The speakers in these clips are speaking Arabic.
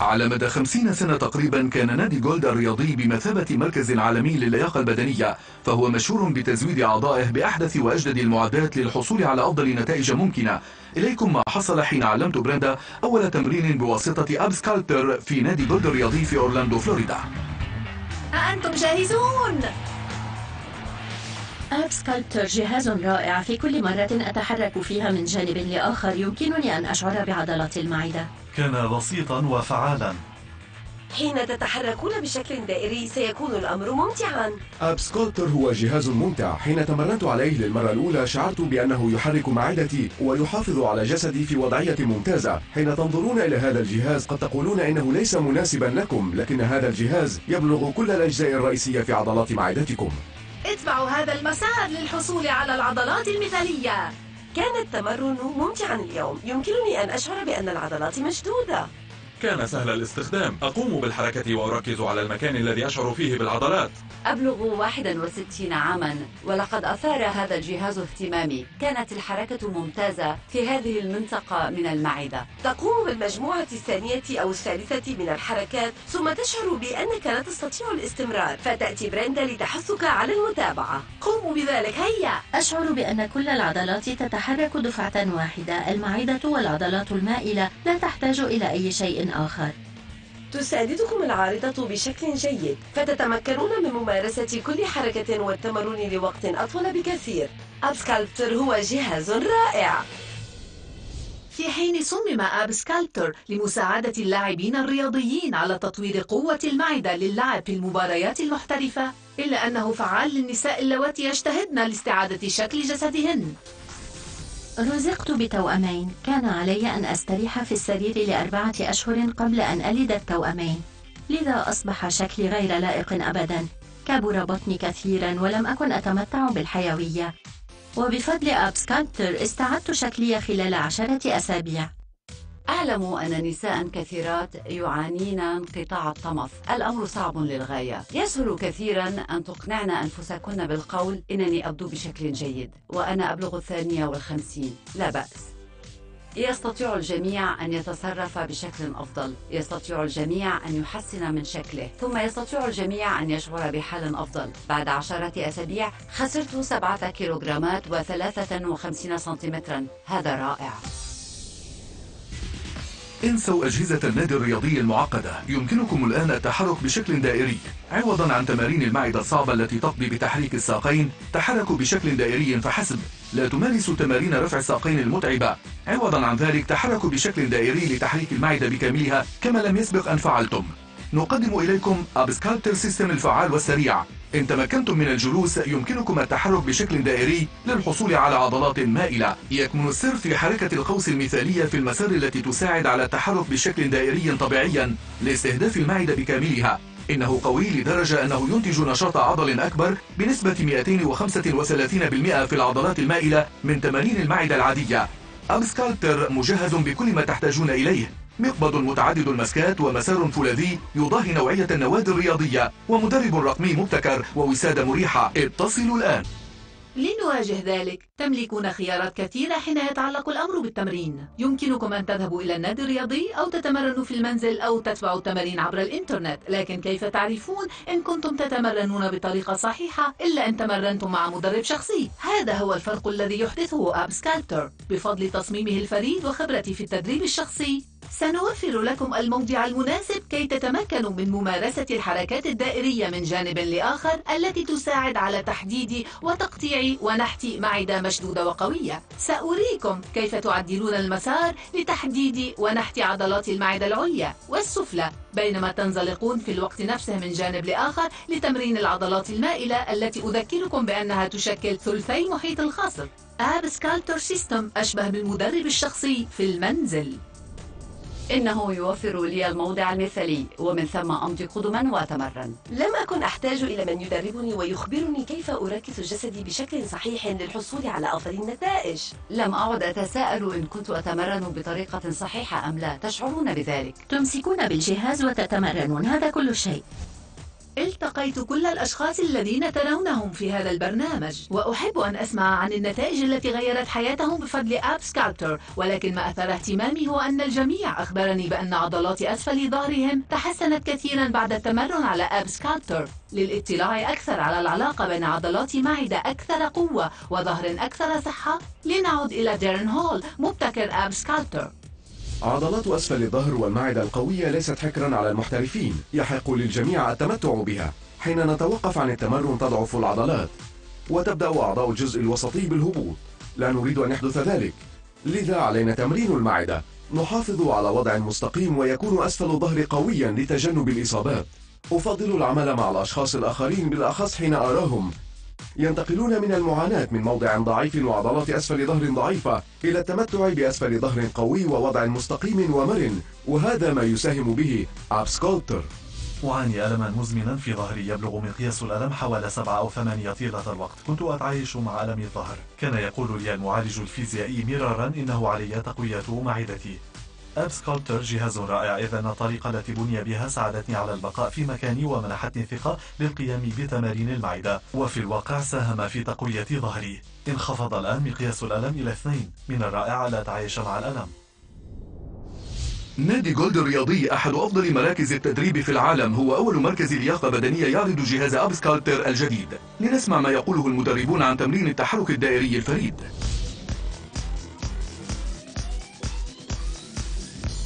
على مدى خمسين سنة تقريبا كان نادي جولد الرياضي بمثابة مركز عالمي للياقة البدنية فهو مشهور بتزويد أعضائه بأحدث وأجدد المعدات للحصول على أفضل نتائج ممكنة. إليكم ما حصل حين علمت بريندا أول تمرين بواسطة Ab Sculptor في نادي جولد الرياضي في أورلاندو فلوريدا. أأنتم جاهزون؟ Ab Sculptor جهاز رائع في كل مرة أتحرك فيها من جانب لآخر يمكنني أن أشعر بعضلات المعدة. كان بسيطا وفعالا. حين تتحركون بشكل دائري سيكون الأمر ممتعا. أب سكولتر هو جهاز ممتع. حين تمرنت عليه للمرة الأولى شعرت بأنه يحرك معدتي ويحافظ على جسدي في وضعية ممتازة. حين تنظرون إلى هذا الجهاز قد تقولون إنه ليس مناسبا لكم لكن هذا الجهاز يبلغ كل الأجزاء الرئيسية في عضلات معدتكم. اتبعوا هذا المسار للحصول على العضلات المثالية. كان التمرن ممتعا اليوم. يمكنني أن أشعر بأن العضلات مشدودة. كان سهل الاستخدام. أقوم بالحركة وأركز على المكان الذي أشعر فيه بالعضلات. أبلغ 61 عاما ولقد أثار هذا الجهاز اهتمامي. كانت الحركة ممتازة في هذه المنطقة من المعدة. تقوم بالمجموعة الثانية أو الثالثة من الحركات ثم تشعر بأنك لا تستطيع الاستمرار. فتأتي بريندا لتحثك على المتابعة. قوموا بذلك. هيا! أشعر بأن كل العضلات تتحرك دفعة واحدة. المعدة والعضلات المائلة لا تحتاج إلى أي شيء آخر. تساعدكم العارضة بشكل جيد فتتمكنون من ممارسة كل حركة والتمرن لوقت أطول بكثير. أبسكالبتر هو جهاز رائع. في حين صمم أب سكالبتر لمساعدة اللاعبين الرياضيين على تطوير قوة المعدة للعب في المباريات المحترفة إلا أنه فعال للنساء اللواتي يجتهدن لاستعادة شكل جسدهن. رزقت بتوأمين. كان علي أن أستريح في السرير لأربعة أشهر قبل أن ألد التوأمين. لذا أصبح شكلي غير لائق أبدا. كبر بطني كثيرا ولم أكن أتمتع بالحيوية. وبفضل أب سكالبتر استعدت شكلي خلال عشرة أسابيع. أعلم أن نساء كثيرات يعانين انقطاع الطمث الأمر صعب للغاية. يسهل كثيرا أن تقنعن أنفسكن بالقول إنني أبدو بشكل جيد وأنا أبلغ الثانية والخمسين. لا بأس. يستطيع الجميع أن يتصرف بشكل أفضل. يستطيع الجميع أن يحسن من شكله. ثم يستطيع الجميع أن يشعر بحال أفضل. بعد عشرة أسابيع خسرت سبعة كيلوغرامات وثلاثة وخمسين سنتيمترا. هذا رائع. انسوا أجهزة النادي الرياضي المعقدة. يمكنكم الآن التحرك بشكل دائري. عوضا عن تمارين المعدة الصعبة التي تقضي بتحريك الساقين تحركوا بشكل دائري فحسب. لا تمارسوا تمارين رفع الساقين المتعبة. عوضا عن ذلك تحركوا بشكل دائري لتحريك المعدة بكاملها كما لم يسبق أن فعلتم. نقدم إليكم Ab Sculptor System الفعال والسريع. إن تمكنتم من الجلوس يمكنكم التحرك بشكل دائري للحصول على عضلات مائلة. يكمن السر في حركة القوس المثالية في المسار التي تساعد على التحرك بشكل دائري طبيعيا لاستهداف المعدة بكاملها. إنه قوي لدرجة أنه ينتج نشاط عضل أكبر بنسبة 235% في العضلات المائلة من تمارين المعدة العادية. أبسكالتر مجهز بكل ما تحتاجون إليه. مقبض متعدد المسكات ومسار فولاذي يضاهي نوعية النوادي الرياضية ومدرب رقمي مبتكر ووسادة مريحة. اتصلوا الآن. لنواجه ذلك. تملكون خيارات كثيرة حين يتعلق الأمر بالتمرين. يمكنكم أن تذهبوا إلى النادي الرياضي أو تتمرنوا في المنزل أو تتبعوا التمارين عبر الإنترنت. لكن كيف تعرفون إن كنتم تتمرنون بطريقة صحيحة إلا أن تمرنتم مع مدرب شخصي؟ هذا هو الفرق الذي يحدثه أب سكالبتر بفضل تصميمه الفريد وخبرتي في التدريب الشخصي سنوفر لكم الموضع المناسب كي تتمكنوا من ممارسة الحركات الدائرية من جانب لآخر التي تساعد على تحديد وتقطيع ونحت معدة مشدودة وقوية. سأريكم كيف تعدلون المسار لتحديد ونحت عضلات المعدة العليا والسفلى بينما تنزلقون في الوقت نفسه من جانب لآخر لتمرين العضلات المائلة التي أذكركم بأنها تشكل ثلثي محيط الخاصر Ab Sculptor System أشبه بالمدرب الشخصي في المنزل. إنه يوفر لي الموضع المثالي ومن ثم أمضي قدما وأتمرن. لم أكن أحتاج إلى من يدربني ويخبرني كيف أركز جسدي بشكل صحيح للحصول على أفضل النتائج. لم أعد أتساءل إن كنت أتمرن بطريقة صحيحة أم لا تشعرون بذلك؟ تمسكون بالجهاز وتتمرنون هذا كل شيء. التقيت كل الأشخاص الذين ترونهم في هذا البرنامج وأحب أن أسمع عن النتائج التي غيرت حياتهم بفضل Ab Sculptor. ولكن ما أثار اهتمامي هو أن الجميع أخبرني بأن عضلات أسفل ظهرهم تحسنت كثيرا بعد التمرن على Ab Sculptor. للاطلاع أكثر على العلاقة بين عضلات معدة أكثر قوة وظهر أكثر صحة لنعود إلى ديرن هول مبتكر أب سكالبتر. عضلات أسفل الظهر والمعدة القوية ليست حكرا على المحترفين يحق للجميع التمتع بها حين نتوقف عن التمرن تضعف العضلات وتبدأ أعضاء الجزء الوسطي بالهبوط. لا نريد أن يحدث ذلك. لذا علينا تمرين المعدة. نحافظ على وضع مستقيم ويكون أسفل الظهر قويا لتجنب الإصابات. أفضل العمل مع الأشخاص الآخرين بالأخص حين أراهم. ينتقلون من المعاناة من موضع ضعيف وعضلات أسفل ظهر ضعيفة إلى التمتع بأسفل ظهر قوي ووضع مستقيم ومرن وهذا ما يساهم به أبسكولتر أعاني ألما مزمنا في ظهري يبلغ مقياس الألم حوالي سبعة أو ثمانية طيلة الوقت. كنت أتعايش مع ألم الظهر. كان يقول لي المعالج الفيزيائي مرارا إنه علي تقوية معدتي. Ab Sculptor جهاز رائع إذا الطريقة التي بني بها ساعدتني على البقاء في مكاني ومنحتني ثقة للقيام بتمارين المعدة وفي الواقع ساهم في تقوية ظهري انخفض الآن مقياس الألم إلى اثنين من الرائع لا أتعايش مع الألم نادي جولد الرياضي أحد أفضل مراكز التدريب في العالم هو أول مركز لياقة بدنية يعرض جهاز Ab Sculptor الجديد لنسمع ما يقوله المدربون عن تمرين التحرك الدائري الفريد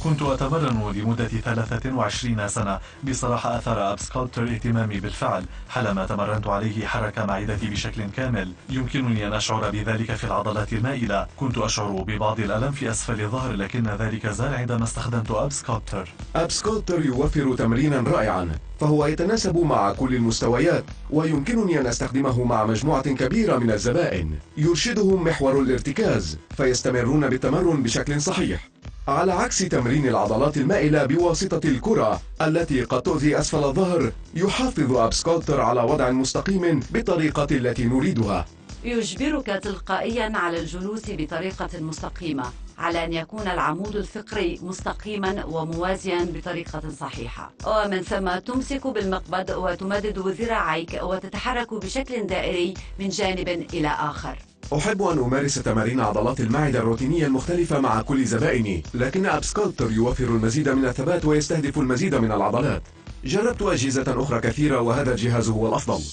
كنت أتمرن لمدة 23 سنة بصراحة أثار Ab Sculptor اهتمامي بالفعل حالما تمرنت عليه حرك معدتي بشكل كامل. يمكنني أن أشعر بذلك في العضلات المائلة. كنت أشعر ببعض الألم في أسفل الظهر لكن ذلك زال عندما استخدمت Ab Sculptor Ab Sculptor يوفر تمرينا رائعا فهو يتناسب مع كل المستويات ويمكنني أن أستخدمه مع مجموعة كبيرة من الزبائن. يرشدهم محور الارتكاز فيستمرون بالتمرن بشكل صحيح. على عكس تمرين العضلات المائلة بواسطة الكرة التي قد تؤذي أسفل الظهر يحافظ أبسكولتر على وضع مستقيم بالطريقة التي نريدها. يجبرك تلقائيا على الجلوس بطريقة مستقيمة على أن يكون العمود الفقري مستقيما وموازيا بطريقة صحيحة. ومن ثم تمسك بالمقبض وتمدد ذراعيك وتتحرك بشكل دائري من جانب إلى آخر. أحب أن أمارس تمارين عضلات المعدة الروتينية المختلفة مع كل زبائني لكن أبسكولتر يوفر المزيد من الثبات ويستهدف المزيد من العضلات. جربت أجهزة أخرى كثيرة وهذا الجهاز هو الأفضل.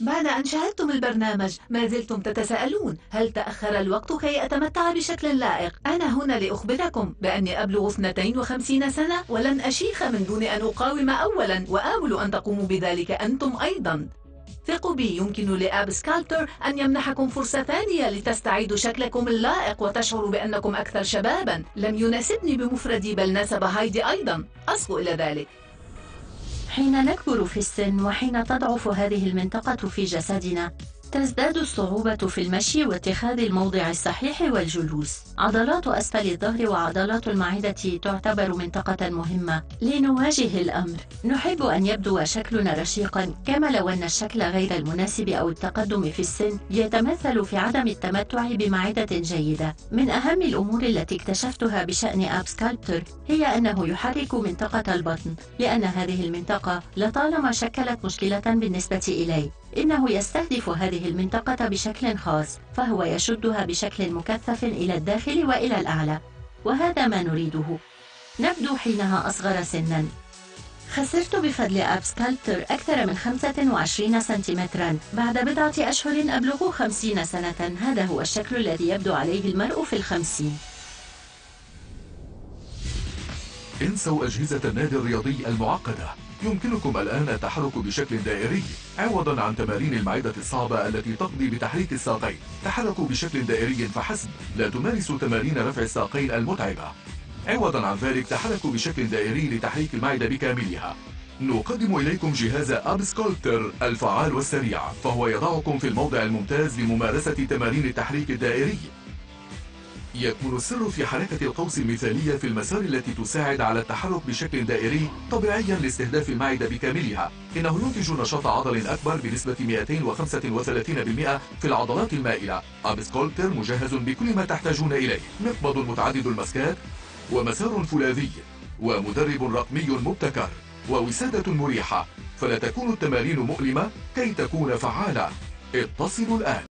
بعد أن شاهدتم البرنامج ما زلتم تتساءلون هل تأخر الوقت كي أتمتع بشكل لائق؟ أنا هنا لأخبركم بأني أبلغ 52 سنة ولن أشيخ من دون أن أقاوم أولا وآمل أن تقوموا بذلك أنتم أيضا. ثقوا بي يمكن لآب سكالبتر أن يمنحكم فرصة ثانية لتستعيدوا شكلكم اللائق وتشعروا بأنكم أكثر شبابا. لم يناسبني بمفردي بل ناسب هايدي أيضا. أصغوا إلى ذلك. حين نكبر في السن وحين تضعف هذه المنطقة في جسدنا تزداد الصعوبة في المشي واتخاذ الموضع الصحيح والجلوس. عضلات أسفل الظهر وعضلات المعدة تعتبر منطقة مهمة لنواجه الأمر. نحب أن يبدو شكلنا رشيقا كما لو أن الشكل غير المناسب أو التقدم في السن يتمثل في عدم التمتع بمعدة جيدة. من أهم الأمور التي اكتشفتها بشأن أب سكالبتر هي أنه يحرك منطقة البطن لأن هذه المنطقة لطالما شكلت مشكلة بالنسبة إلي. إنه يستهدف هذه المنطقة بشكل خاص فهو يشدها بشكل مكثف إلى الداخل وإلى الأعلى. وهذا ما نريده. نبدو حينها أصغر سنا. خسرت بفضل أب سكالبتر أكثر من 25 سنتيمترا. بعد بضعة أشهر أبلغ 50 سنة. هذا هو الشكل الذي يبدو عليه المرء في الخمسين. انسوا أجهزة النادي الرياضي المعقدة. يمكنكم الآن التحرك بشكل دائري. عوضا عن تمارين المعدة الصعبة التي تقضي بتحريك الساقين. تحركوا بشكل دائري فحسب. لا تمارسوا تمارين رفع الساقين المتعبة. عوضا عن ذلك تحركوا بشكل دائري لتحريك المعدة بكاملها. نقدم إليكم جهاز Ab Sculptor الفعال والسريع فهو يضعكم في الموضع الممتاز لممارسة تمارين التحريك الدائري. يكمن السر في حركة القوس المثالية في المسار التي تساعد على التحرك بشكل دائري طبيعيا لاستهداف المعدة بكاملها. إنه ينتج نشاط عضلي أكبر بنسبة 235% في العضلات المائلة. Ab Sculptor مجهز بكل ما تحتاجون إليه. مقبض متعدد المسكات ومسار فولاذي ومدرب رقمي مبتكر ووسادة مريحة. فلا تكون التمارين مؤلمة كي تكون فعالة. اتصلوا الآن.